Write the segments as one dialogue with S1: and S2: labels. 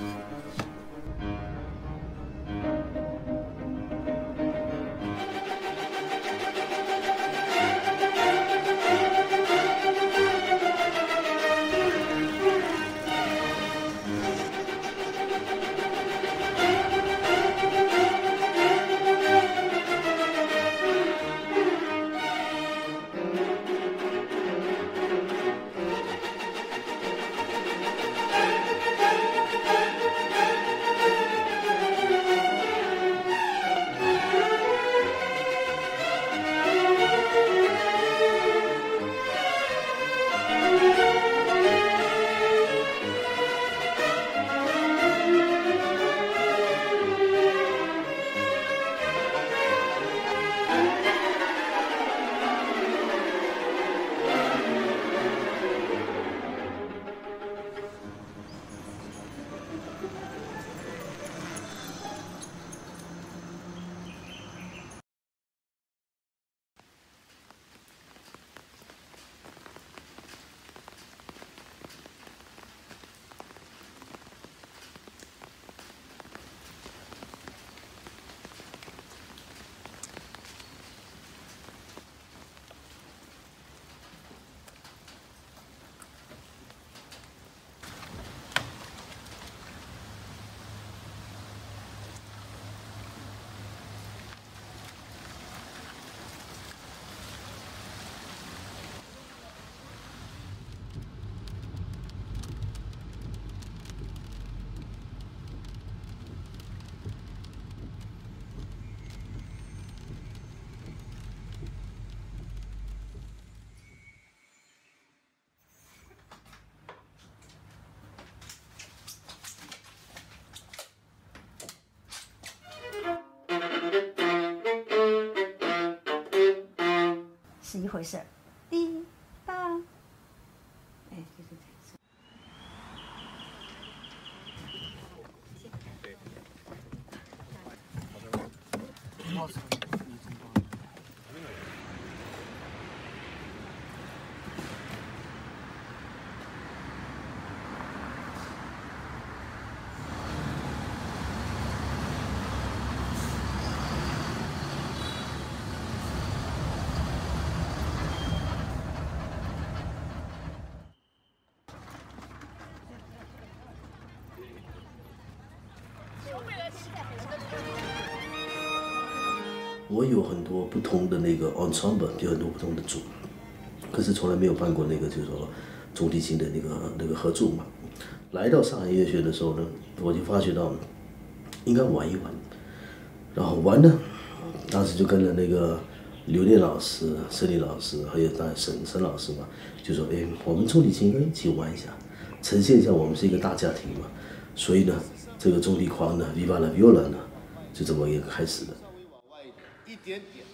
S1: Mm-hmm. 是一回事儿。滴答，哎，就是这样子。
S2: 有很多不同的那个 ensemble，有很多不同的组，可是从来没有办过那个就是说中提琴的那个那个合作嘛。来到上海音乐学院的时候呢，我就发觉到应该玩一玩，然后玩呢，当时就跟着那个刘念老师、申林老师，还有当然沈沈老师嘛，就说哎，我们中提琴应该一起玩一下，呈现一下我们是一个大家庭嘛。所以呢，这个中提狂呢，Viva la Viola 呢，就这么一个开始的。
S3: Tienen,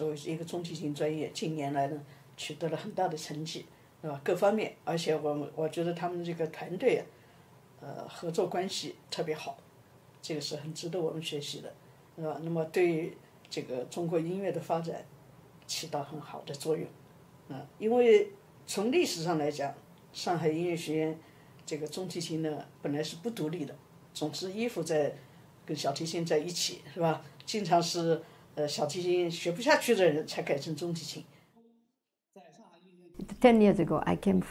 S3: 作为一个中提琴专业，近年来呢取得了很大的成绩，是吧？各方面，而且我我觉得他们这个团队啊，呃，合作关系特别好，这个是很值得我们学习的，是吧？那么对于这个中国音乐的发展起到很好的作用，啊，因为从历史上来讲，上海音乐学院这个中提琴呢本来是不独立的，总是依附在跟小提琴在一起，是吧？经常是呃小提琴学不下去的人才改成中提琴。
S4: 10 years ago, I came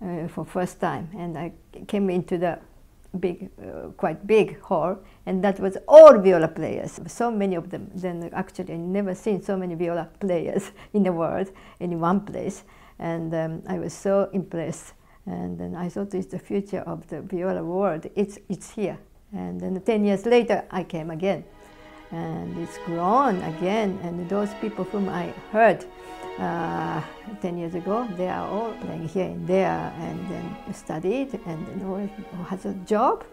S4: uh, for first time, and I came into the big, uh, quite big hall, and that was all viola players. So many of them. Then actually, I never seen so many viola players in the world in one place, and um, I was so impressed. And then I thought it's the future of the viola world. It's it's here. And then 10 years later, I came again, and it's grown again. And those people whom I heard uh, 10 years ago, they are all playing here and there and then studied and then all has a job.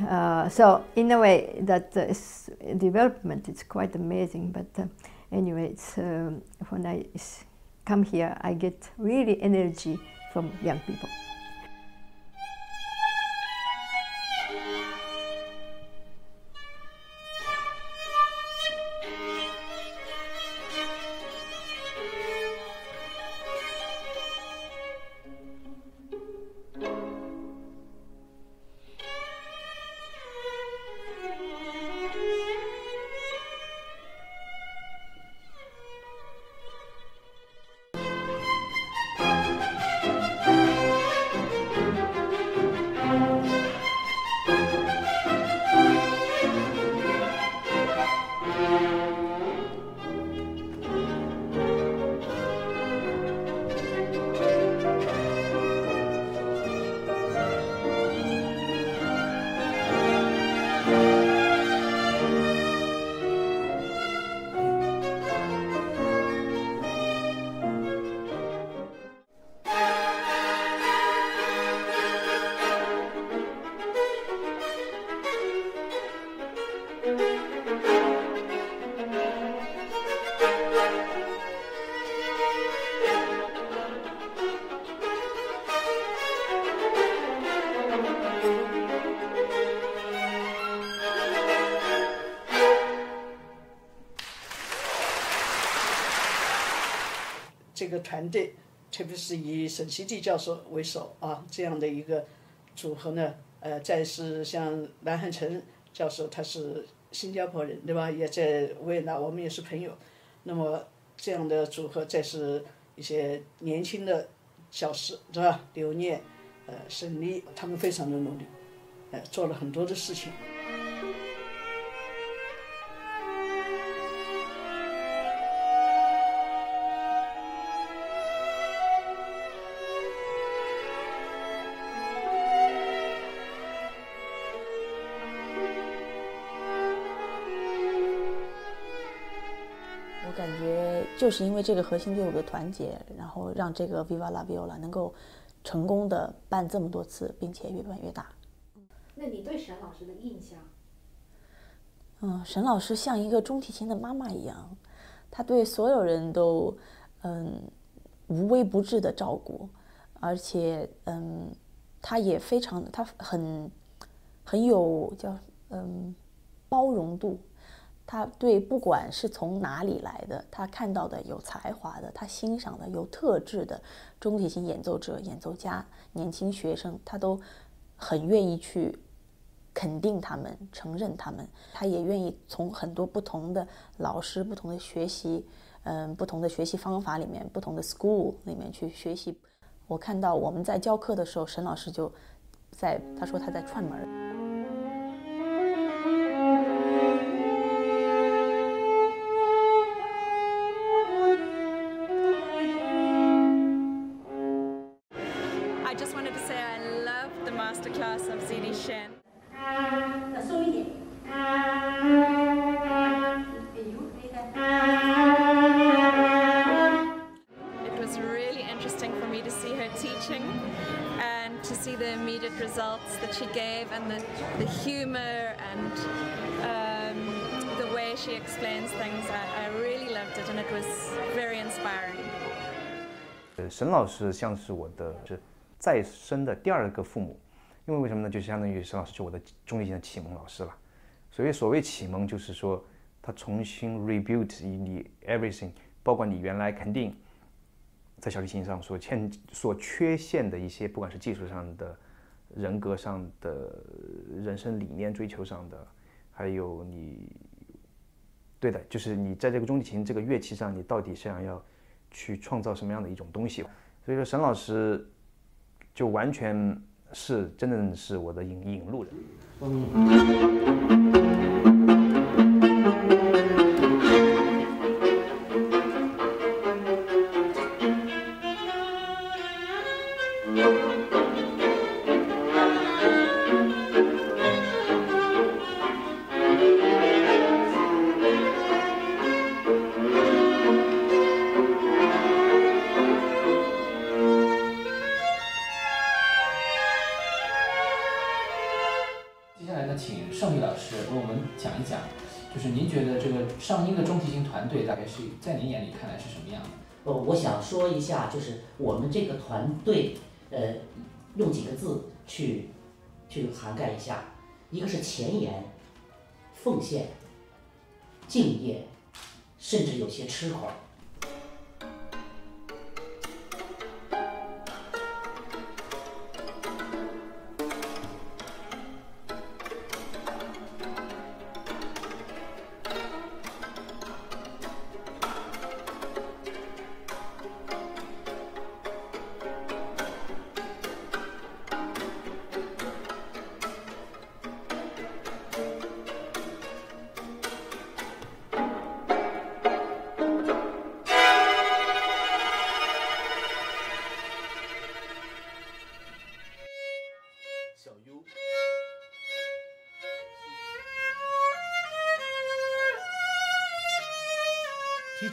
S4: Uh, so in a way that uh, development is quite amazing. But uh, anyway, it's, um, when I come here, I get really energy from young people.
S3: 团队，特别是以沈其地教授为首啊，这样的一个组合呢，呃，再是像蓝汉成教授，他是新加坡人，对吧？也在维也纳，我们也是朋友。那么这样的组合，再是一些年轻的教师，对吧？刘念，呃，沈丽，他们非常的努力，呃，做了很多的事情。
S5: 就是因为这个核心队伍的团结，然后让这个 Viva la Viola 能够成功的办这么多次，并且越办越大。
S6: 那你对沈老师的印象？
S5: 嗯，沈老师像一个中提琴的妈妈一样，她对所有人都嗯无微不至的照顾，而且嗯，她也非常她很很有叫嗯包容度。他对不管是从哪里来的，他看到的有才华的，他欣赏的有特质的中提琴演奏者、演奏家、年轻学生，他都很愿意去肯定他们、承认他们。他也愿意从很多不同的老师、不同的学习，嗯，不同的学习方法里面、不同的 school 里面去学习。我看到我们在教课的时候，沈老师就在他说他在串门
S7: 沈老师像是我的是再生的第二个父母，因为为什么呢？就相当于沈老师是我的中提琴的启蒙老师了。所以所谓启蒙，就是说他重新 rebuild 你 everything，包括你原来肯定在小提琴上所欠、所缺陷的一些，不管是技术上的、人格上的、人生理念追求上的，还有你对的，就是你在这个中提琴这个乐器上，你到底想要去创造什么样的一种东西？所以说，沈老师就完全是真的是我的引引路人。
S8: 团队，
S9: 呃，用几个字去去涵盖一下，一个是前沿、奉献、敬业，甚至有些痴狂。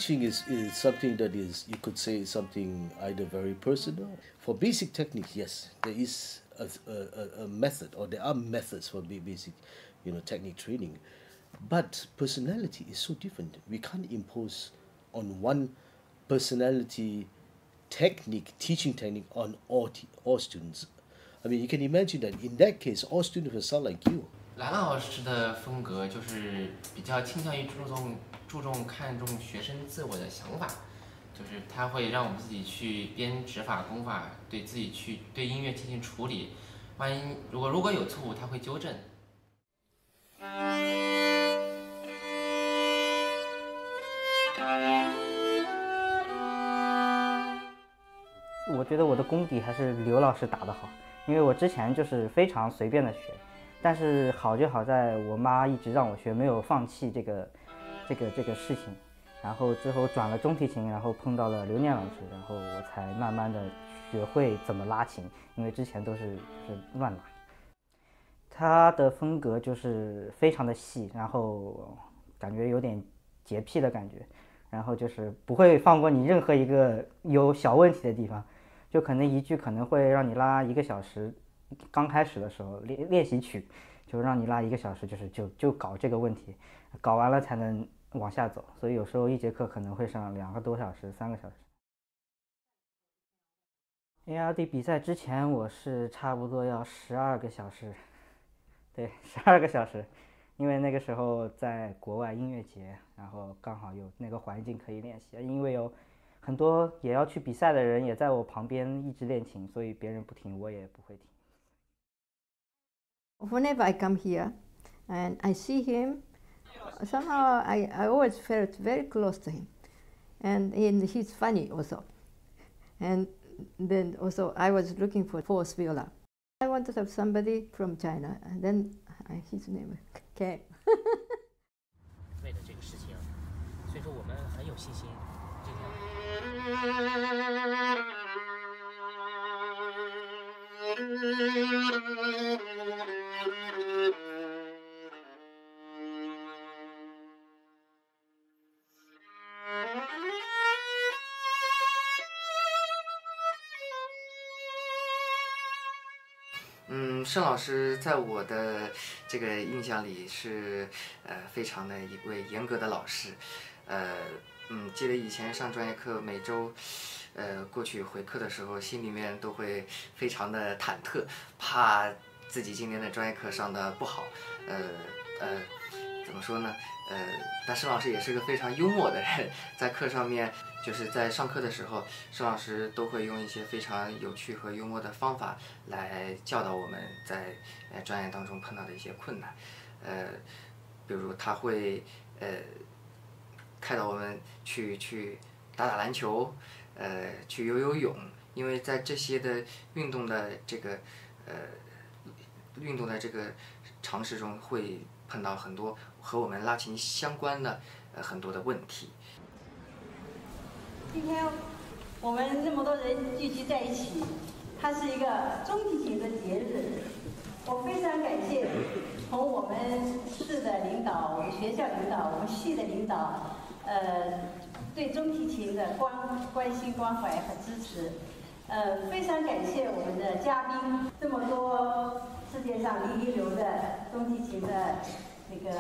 S2: Teaching is, is something that is, you could say, something either very personal. For basic technique, yes, there is a, a, a- a method, or there are methods for ba- basic, you know, technique training. But personality is so different. We can't impose on one personality technique, teaching technique on all, te- all students. I mean, you can imagine that in that case, all students will sound like you.
S10: 兰兰老师的风格就是比较倾向于注重 注重看重学生自我的想法，就是他会让我们自己去编指法功法，对自己去对音乐进行处理。万一如果如果有错误，他会纠正。
S11: 我觉得我的功底还是刘老师打得好，因为我之前就是非常随便的学，但是好就好在我妈一直让我学，没有放弃这个这个这个事情。然后之后转了中提琴，然后碰到了刘念老师，然后我才慢慢的学会怎么拉琴，因为之前都是就是乱拉。他的风格就是非常的细，然后感觉有点洁癖的感觉，然后就是不会放过你任何一个有小问题的地方，就可能一句可能会让你拉一个小时，刚开始的时候练练习曲就让你拉一个小时，就是就就搞这个问题，搞完了才能往下走，所以有时候一节课可能会上两个多小时、三个小时。ARD 比赛之前我是差不多要十二个小时，对，十二个小时，因为那个时候在国外音乐节，然后刚好有那个环境可以练习，因为有很多也要去比赛的人也在我旁边一直练琴，所以别人不停，我也不会停。
S4: Whenever I come here and I see him, somehow I, I always felt very close to him. And, and he's funny also. And then also I was looking for fourth viola. I wanted to have somebody from China, and then uh, his name came.
S12: 盛老师在我的这个印象里是呃非常的一位严格的老师，呃嗯，记得以前上专业课每周。呃，过去回课的时候，心里面都会非常的忐忑，怕自己今年的专业课上的不好。呃呃，怎么说呢？呃，但盛老师也是个非常幽默的人，在课上面，就是在上课的时候，盛老师都会用一些非常有趣和幽默的方法来教导我们在呃专业当中碰到的一些困难。呃，比如他会呃开导我们去去打打篮球。呃，去游游泳，因为在这些的运动的这个呃运动的这个尝试中，会碰到很多和我们拉琴相关的呃很多的问题。
S13: 今天我们这么多人聚集在一起，它是一个中提琴的节日。我非常感谢从我们市的领导、我们学校领导、我们系的领导，呃。对中提琴的关关心、关怀和支持，呃，非常感谢我们的嘉宾，这么多世界上一流的中提琴的那个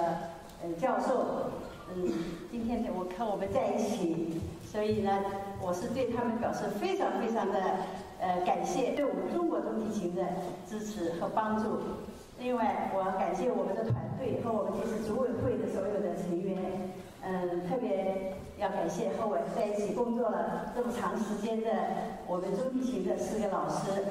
S13: 呃教授，嗯，今天我和我们在一起，所以呢，我是对他们表示非常非常的呃感谢，对我们中国中提琴的支持和帮助。另外，我要感谢我们的团队和我们这次组委会的所有的成员，嗯，特别。要感谢和我在一起工作了这么长时间的我们中提琴的四个老师。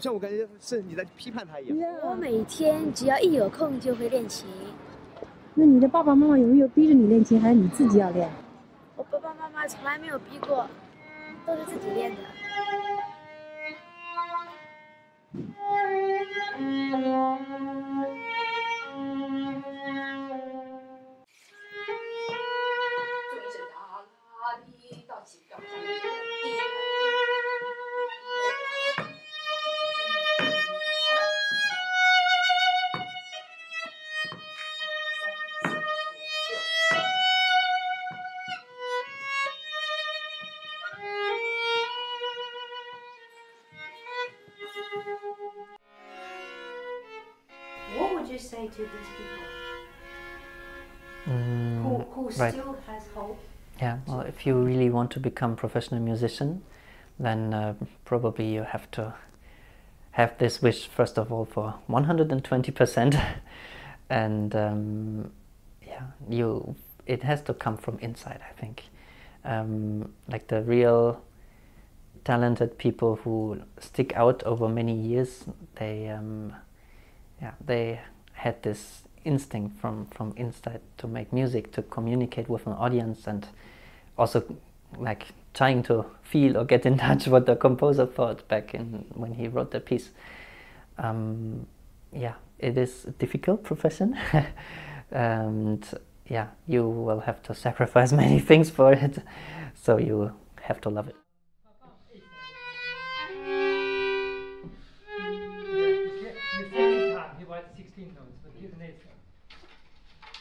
S14: 像我感觉是你在批判他一样。
S15: 我每天只要一有空就会练琴。
S16: 那你的爸爸妈妈有没有逼着你练琴，还是你自己要练？
S15: 我爸爸妈妈从来没有逼过，都是自己练的。
S17: If you really want to become professional musician, then uh, probably you have to have this wish first of all for 120%, and um, yeah, you it has to come from inside. I think, um, like the real talented people who stick out over many years, they um, yeah they had this instinct from from inside to make music to communicate with an audience and also like trying to feel or get in touch what the composer thought back in when he wrote the piece. Um, yeah it is a difficult profession. And yeah you will have to sacrifice many things for it. So you have to love it.
S18: Second time he writes 16 notes, but here's an eighth note.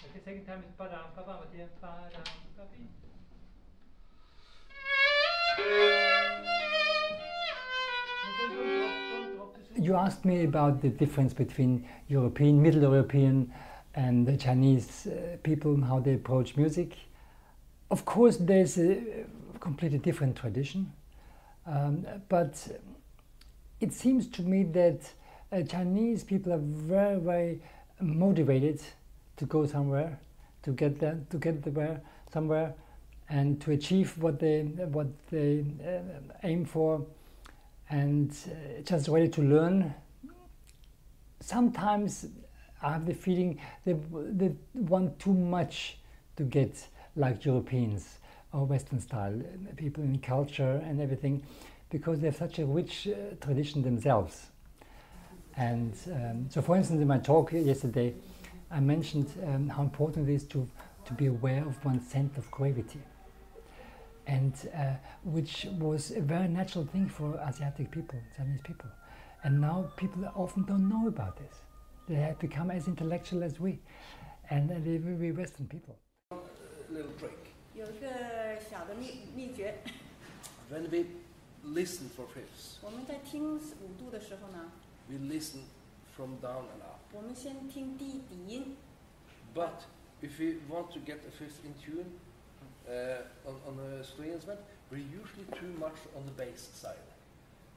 S18: Like the second time is ba-dam, ba-bam, ba-dam, ba-dam, You asked me about the difference between European, Middle European, and the Chinese uh, people how they approach music. Of course, there's a completely different tradition, um, but it seems to me that uh, Chinese people are very, very motivated to go somewhere, to get there, to get there somewhere, and to achieve what they what they uh, aim for, and uh, just ready to learn. Sometimes I have the feeling they they want too much to get like Europeans or Western style uh, people in culture and everything, because they have such a rich uh, tradition themselves. And um, so, for instance, in my talk yesterday, I mentioned um, how important it is to, to be aware of one's center of gravity, and uh, which was a very natural thing for Asiatic people, Chinese people. And now people often don't know about this. They have become as intellectual as we, and uh, they will be Western people.
S19: little trick.
S13: 有一个小的秘秘诀，
S19: When we listen for fifths,
S13: 我们在听五度的时候呢，
S19: we listen from down and up.
S13: 我们先听低底音，
S19: But if we want to get a fifth in tune uh, on, on a string instrument, we're usually too much on the bass side.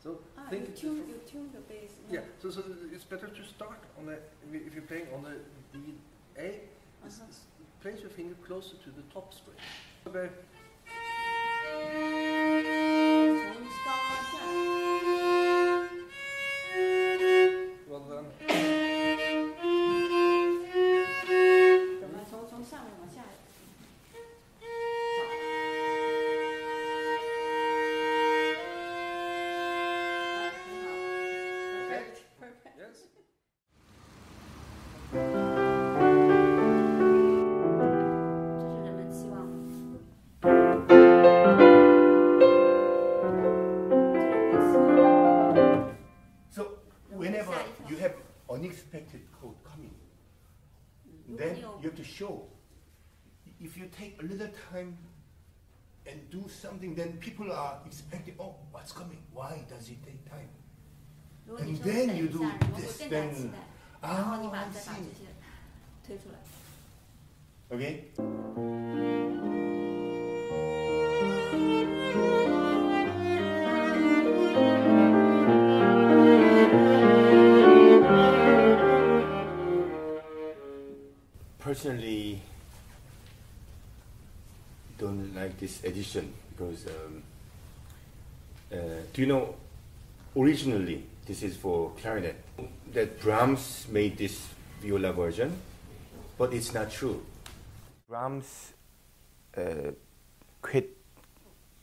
S19: So
S13: ah,
S19: think you
S13: tune, you tune the bass.
S19: Yeah. yeah. So, so it's better to start on the if you're playing on the D A, uh -huh. place your finger closer to the top string.
S20: something, then people are expecting, oh, what's coming? Why does it take time? And then you do this, then. Ah, I see. Okay? Personally, this edition because um, uh, do you know originally this is for clarinet that Brahms made this viola version, but it's not true. Brahms uh, quit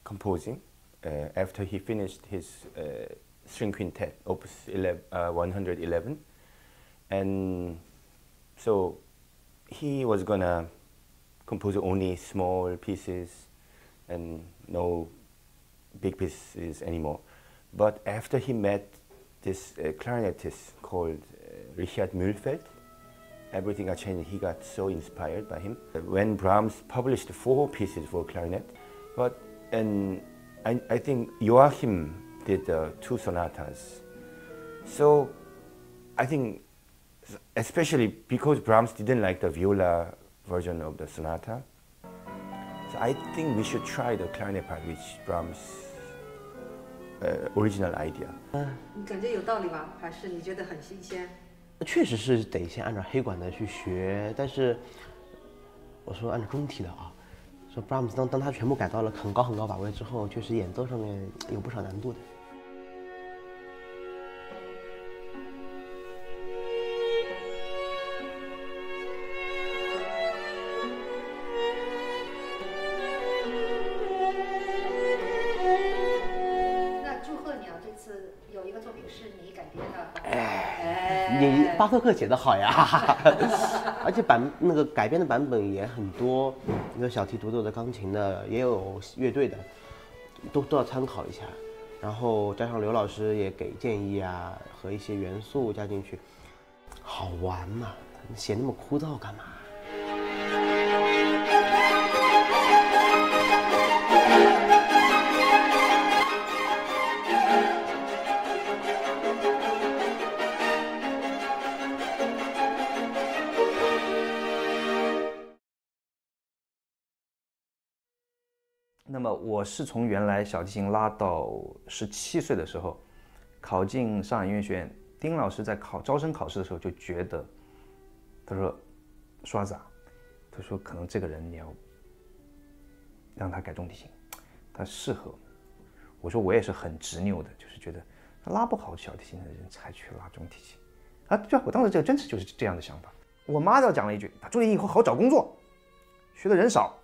S20: composing uh, after he finished his uh, string quintet, Opus 11, uh, 111, and so he was gonna compose only small pieces and no big pieces anymore. But after he met this uh, clarinetist called uh, Richard Mühlfeld, everything got changed. He got so inspired by him. When Brahms published four pieces for clarinet, but and I, I think Joachim did uh, two sonatas. So I think, especially because Brahms didn't like the viola version of the sonata, so I think we should try the clarinet part, which Brahms' uh, original idea.
S21: 你感觉有道理吗？还是你觉得很新鲜？
S22: 确实是得先按照黑管的去学，但是我说按照中提的啊，说 Brahms 当当他全部改到了很高很高把位之后，确实演奏上面有不少难度的。巴托克写的好呀，而且版那个改编的版本也很多，有小提独奏的、钢琴的，也有乐队的，都都要参考一下。然后加上刘老师也给建议啊，和一些元素加进去，好玩嘛？写那么枯燥干嘛？
S7: 我是从原来小提琴拉到十七岁的时候，考进上海音乐学院。丁老师在考招生考试的时候就觉得，他说：“刷子啊，他说可能这个人你要让他改中提琴，他适合。”我说我也是很执拗的，就是觉得他拉不好小提琴的人才去拉中提琴啊。对啊，我当时这个真是就是这样的想法。我妈倒讲了一句：“他中提琴以后好找工作，学的人少。”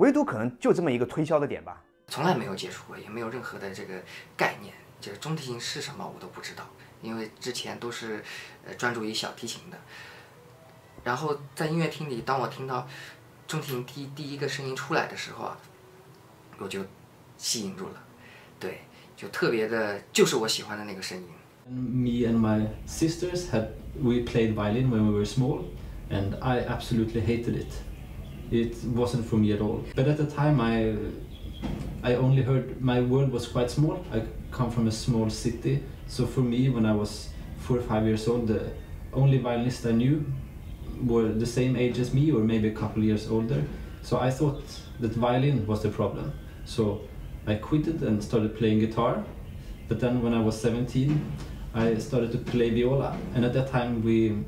S7: 唯独可能就这么一个推销的点吧。
S12: 从来没有接触过，也没有任何的这个概念，就是中提琴是什么我都不知道，因为之前都是呃专注于小提琴的。然后在音乐厅里，当我听到中提琴第第一个声音出来的时候啊，我就吸引住了，对，就特别的，就是我喜欢的那个声音。
S8: Me and my sisters had we played violin when we were small, and I absolutely hated it. It wasn't for me at all. But at the time, I I only heard my world was quite small. I come from a small city, so for me, when I was four or five years old, the only violinist I knew were the same age as me, or maybe a couple years older. So I thought that violin was the problem. So I quit it and started playing guitar. But then when I was 17, I started to play viola, and at that time we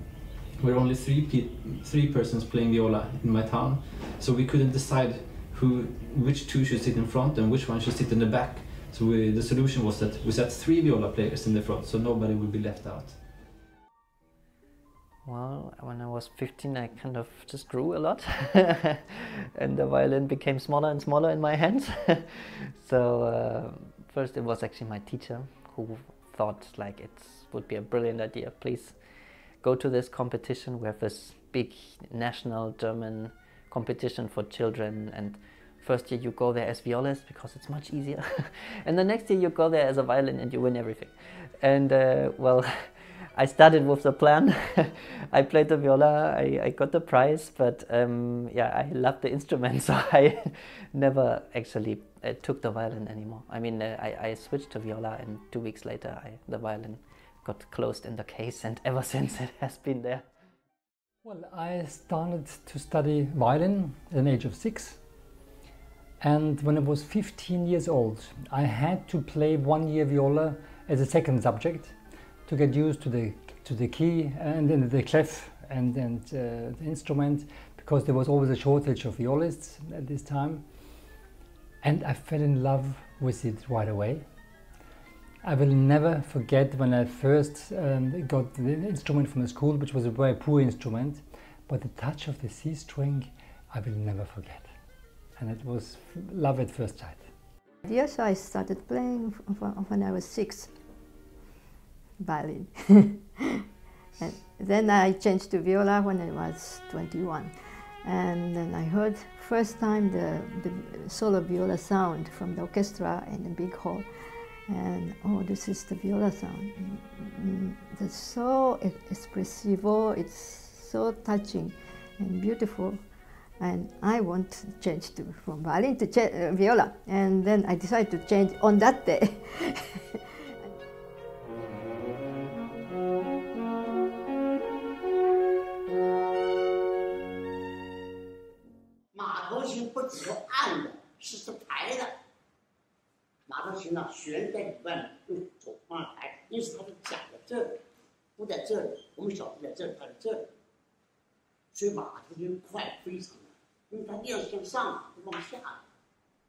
S8: were only three pe- three persons playing viola in my town, so we couldn't decide who which two should sit in front and which one should sit in the back. So we, the solution was that we set three viola players in the front, so nobody would be left out.
S17: Well, when I was 15, I kind of just grew a lot, and the violin became smaller and smaller in my hands. so uh, first, it was actually my teacher who thought like it would be a brilliant idea. Please go to this competition. We have this big national German competition for children, and first year you go there as violist because it's much easier, and the next year you go there as a violin and you win everything. And uh, well. I started with the plan. I played the viola. I, I got the prize, but um, yeah, I love the instrument, so I never actually uh, took the violin anymore. I mean, uh, I, I switched to viola, and two weeks later, I, the violin got closed in the case, and ever since it has been there.
S18: Well, I started to study violin at an age of six. And when I was 15 years old, I had to play one year viola as a second subject to get used to the, to the key and then the clef and, and uh, the instrument because there was always a shortage of violists at this time. And I fell in love with it right away. I will never forget when I first um, got the instrument from the school, which was a very poor instrument, but the touch of the C string, I will never forget. And it was love at first sight.
S4: Yes, I started playing when I was six, violin. and then I changed to viola when I was 21. And then I heard first time the, the solo viola sound from the orchestra in the big hall and oh, this is the viola sound. It's so expressive, it's so touching and beautiful. And I want to change to, from violin to uh, viola. And then I decided to change on that day.
S23: 马头琴，呢，悬在里面，用手往抬，因此它是夹在这里，不在这里。我们小不在这里，它在这里。所以马头琴快非常的，因为它要向上，不往下。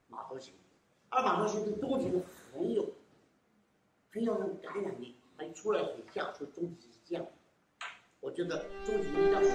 S23: 马头琴，而马头琴对中提琴很有，很有那种感染力，它出来很像，所以中提琴是这样。我觉得中提一定要学。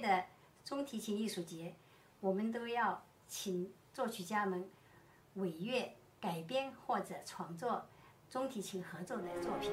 S1: 的中提琴艺术节，我们都要请作曲家们委乐、改编或者创作中提琴合奏的作品。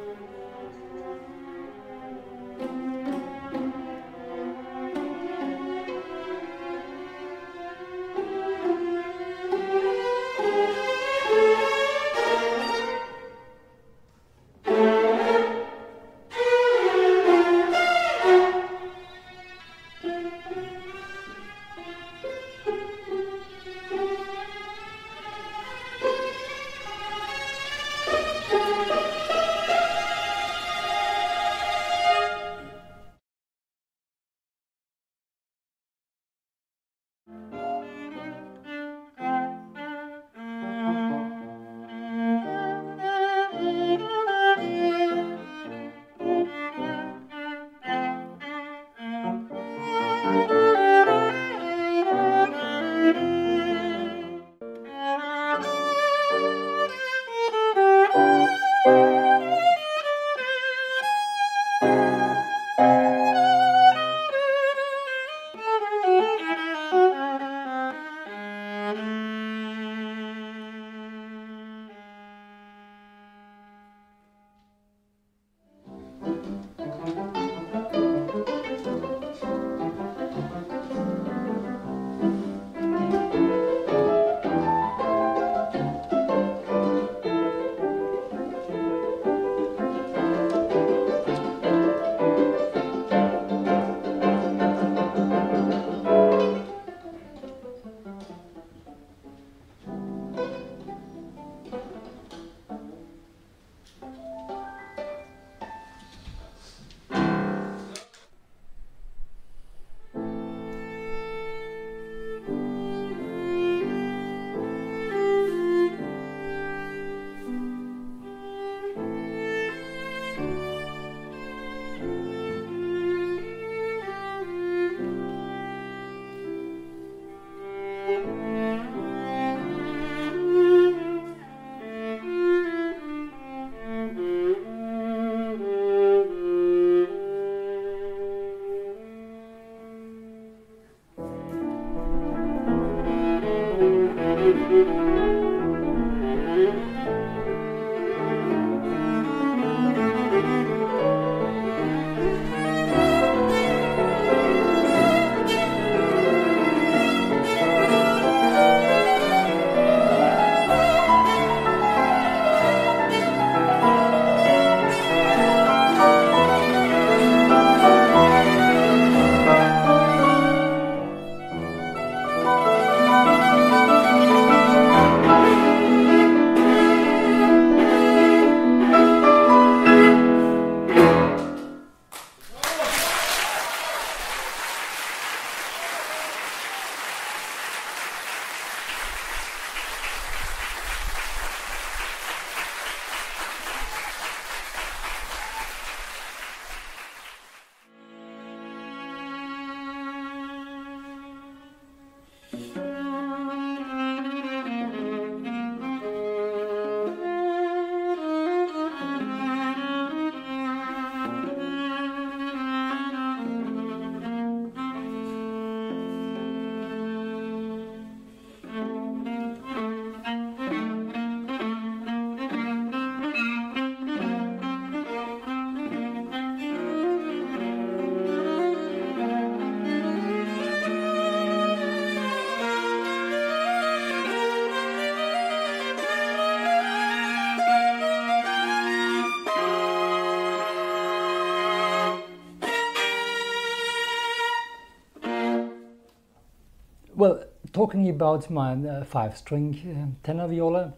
S18: Talking about my uh, five-string uh, tenor viola,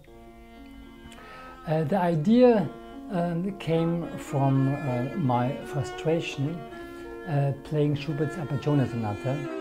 S18: uh, the idea um, came from uh, my frustration uh, playing Schubert's Apagione Sonata.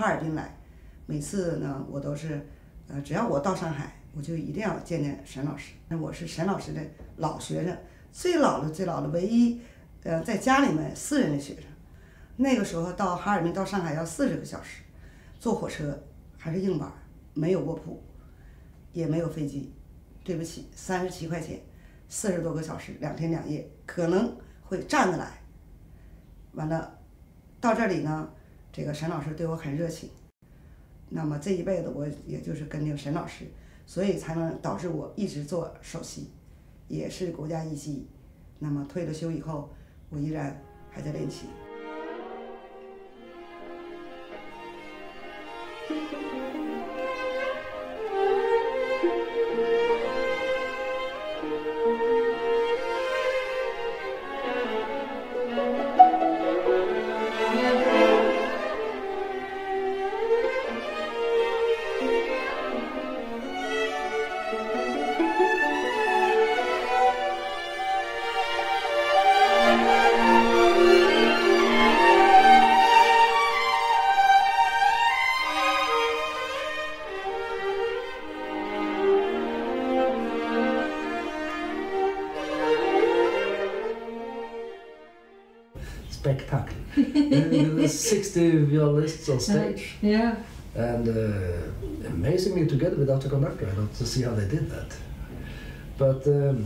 S24: 哈尔滨来，每次呢，我都是，呃，只要我到上海，我就一定要见见沈老师。那我是沈老师的老学生，最老的最老的，唯一，呃，在家里面私人的学生。那个时候到哈尔滨到上海要四十个小时，坐火车还是硬板，没有卧铺，也没有飞机。对不起，三十七块钱，四十多个小时，两天两夜，可能会站着来。完了，到这里呢。这个沈老师对我很热情，那么这一辈子我也就是跟这个沈老师，所以才能导致我一直做首席，也是国家一级。那么退了休以后，我依然还在练琴。
S25: 60 violists on stage.
S26: Yeah.
S25: And uh, amazingly together without a conductor. I don't see how they did that. But um,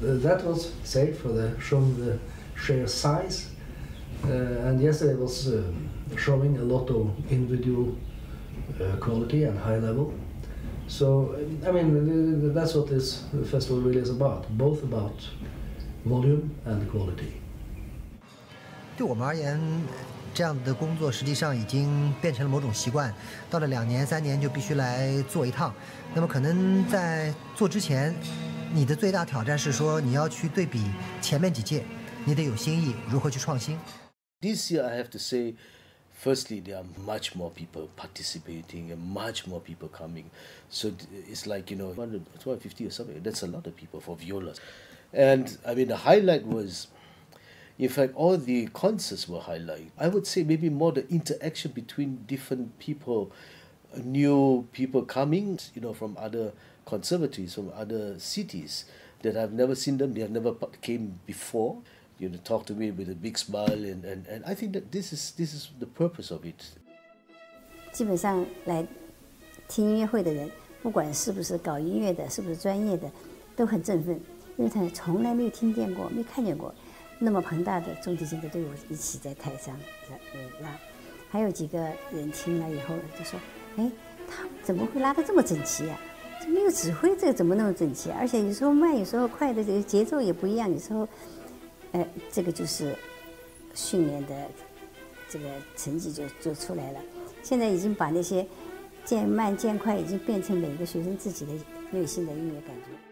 S25: th- that was saved for the showing the sheer size. Uh, and yesterday was um, showing a lot of individual uh, quality and high level. So, I mean, th- th- that's what this festival really is about, both about volume and quality.
S27: 对我们而言， 这样的工作实际上已经变成了某种习惯。到了两年、三年就必须来做一趟。那么可能在做之前，你的最大挑战是说你要去对比前面几届，你得有新意，如何去创新。
S2: This year, I have to say, firstly, there are much more people participating and much more people coming. So it's like, you know, 1250 or something. That's a lot of people for violas. And I mean, the highlight was, in fact, all the concerts were highlight. I would say maybe more the interaction between different people, uh, new people coming, you know, from other conservatories, from other cities that I've never seen them. They have never pa- came before. You know, talk to me with a big smile, and, and, and I think that this is this is the purpose of it.
S28: 基本上来听音乐会的人，不管是不是搞音乐的，是不是专业的，都很振奋，因为他从来没有听见过，没看见过 那么庞大的中提琴的队伍一起在台上拉拉。还有几个人听了以后就说：“哎，他怎么会拉得这么整齐呀、这没有指挥，这个怎么那么整齐、而且有时候慢，有时候快的这个节奏也不一样，有时候，呃，这个就是训练的这个成绩就就出来了。现在已经把那些渐慢渐快，已经变成每一个学生自己的内心的音乐感觉。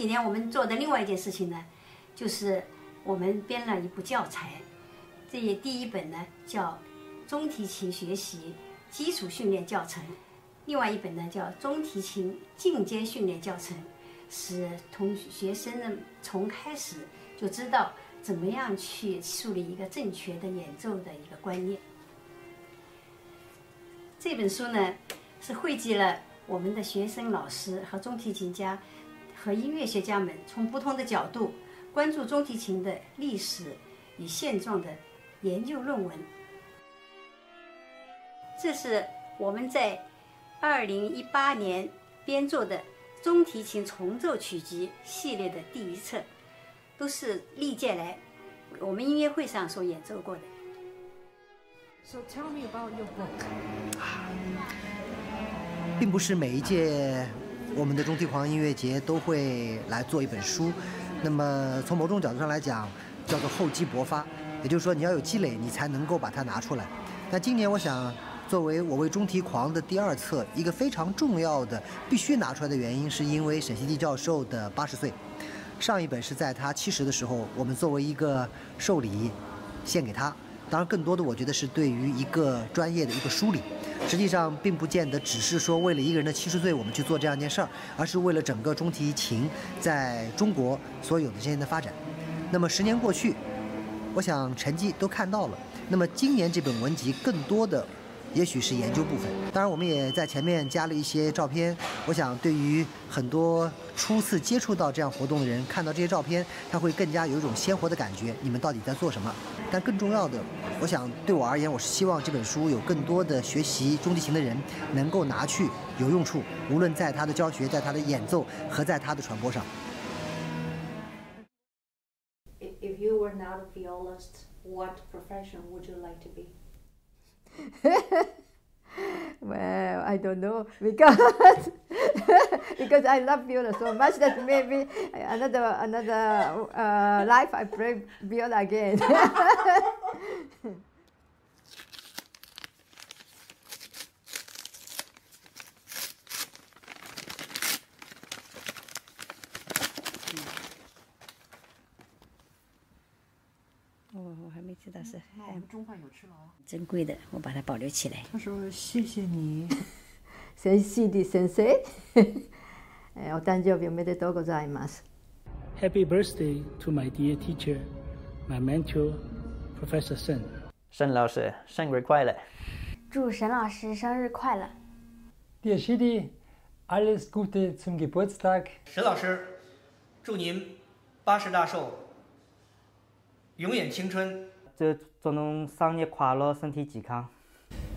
S28: 几年我们做的另外一件事情呢，就是我们编了一部教材，这也第一本呢叫《中提琴学习基础训练教程》，另外一本呢叫《中提琴进阶训练教程》。
S1: 使同学生呢从开始就知道怎么样去树立一个正确的演奏的一个观念。这本书呢是汇集了我们的学生、老师和中提琴家和音乐学家们从不同的角度关注中提琴的历史与现状的研究论文。这是我们在二零一八年编作的中提琴重奏曲集系列的第一册，都是历届来我们音乐会上所演奏过的。
S16: So tell me about your book.
S27: 并不是每一届我们的中提狂音乐节都会来做一本书，那么从某种角度上来讲，叫做厚积薄发，也就是说你要有积累，你才能够把它拿出来。那今年我想，作为我为中提狂的第二册，一个非常重要的必须拿出来的原因，是因为沈西地教授的八十岁。上一本是在他七十的时候，我们作为一个寿礼献给他。当然，更多的我觉得是对于一个专业的一个梳理。实际上，并不见得只是说为了一个人的七十岁我们去做这样一件事儿，而是为了整个中提琴在中国所有的这些的发展。那么十年过去，我想成绩都看到了。那么今年这本文集更多的。也许是研究部分，当然我们也在前面加了一些照片。我想，对于很多初次接触到这样活动的人，看到这些照片，他会更加有一种鲜活的感觉。你们到底在做什么？但更重要的，我想对我而言，我是希望这本书有更多的学习中提琴的人能够拿去有用处，无论在他的教学、在他的演奏和在他的传播上。
S21: If you were not a violist, what profession would you like to be?
S4: well, I don't know because because I love viola so much that maybe another another uh, life I play viola again.
S16: 吃了啊。
S1: 珍贵的，我把它保留起来。
S16: 他说：“谢谢你。
S4: 先生的先生，えお誕生日おめでとうございます。
S29: Happy birthday to my dear teacher, my mentor, Professor Sen.
S17: 沈老师生日快乐！
S15: 祝沈老师生日快乐！
S18: Dear Shidi, alles Gute zum Geburtstag.
S30: 沈老师，祝您八十大寿，永远青春。
S31: 祝 祝侬生日快乐，身体健康。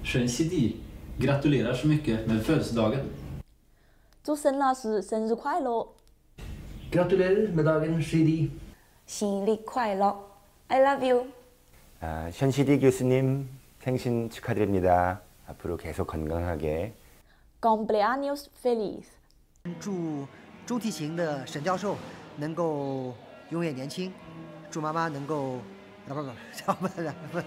S8: Shen Sidi, gratulerar så mycket med födelsedagen.
S32: 祝沈老师生日快乐！
S25: Gratulerer med dagen, Shidi.
S32: 生日快乐！I love you.
S20: 아, 션시디 교수님 생신 축하드립니다. 앞으로 계속 건강하게.
S32: Cumpleaños feliz.
S27: 祝中提琴的沈教授能够永远年轻，祝妈妈能够 啊不不，不不不。